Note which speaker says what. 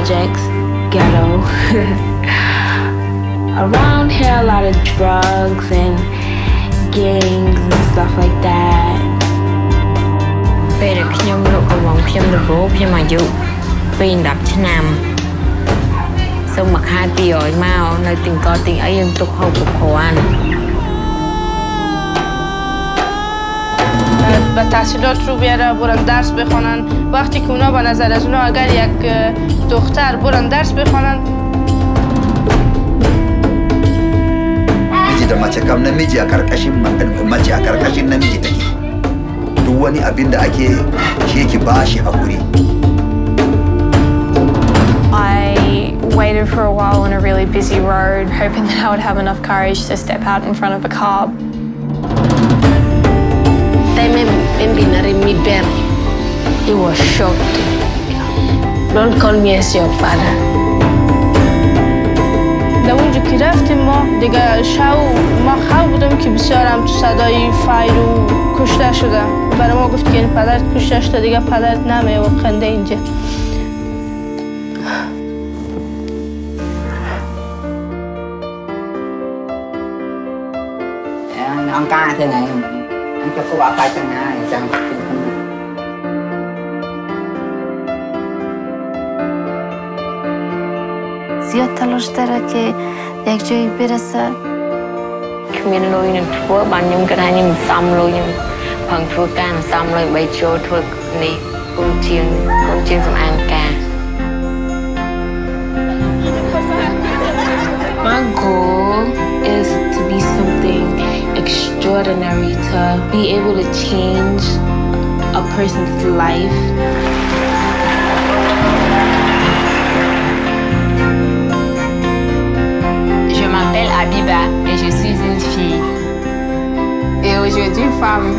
Speaker 1: projects, ghetto. Around here, a lot of drugs and gangs and stuff like that.
Speaker 2: ពេលដែលខ្ញុំលក់កំងខ្ញុំដំបូងខ្ញុំអាយុពី10ឆ្នាំសូមមួយខែ200មកនៅទិញកទិញអីយើងទុកហូបគ្រប់គ្រាន់
Speaker 3: و تحصیلات رو بیاره برن درس بخونن وقتی که اونا به نظر از اونا اگر یک دختر برن درس بخونن
Speaker 4: miji da mace kam namiji a karkashin mace a karkashin namiji take duk wani abin da ake shi yake ba shi hakuri
Speaker 5: I waited for a while on a really busy road, hoping that I would have enough courage to step out in front of a car.
Speaker 6: He was shocked. Don't call me as your father.
Speaker 3: در اونجا که رفتیم ما دیگه شو ما خو بودم که بسیار هم تو صدای فایر و کشته شده برای ما گفت که این پدرت کشته شده دیگه پدرت نمیه و خنده اینجا
Speaker 7: ông ca thế này anh cho cô bảo chẳng
Speaker 5: زیاد تلاش داره که یک جایی برسه
Speaker 2: គ្មានលុយនឹងធ្វើបានខ្ញុំគិតថាខ្ញុំមិនសមលុយខ្ញុំផឹងធ្វើការមិនសមលុយបីចូលធ្វើនេះគុំជាងគុំជាងសម្អាង extraordinary, to be able to change a person's life.
Speaker 8: Je m'appelle Abiba et je suis une fille. Et aujourd'hui, femme,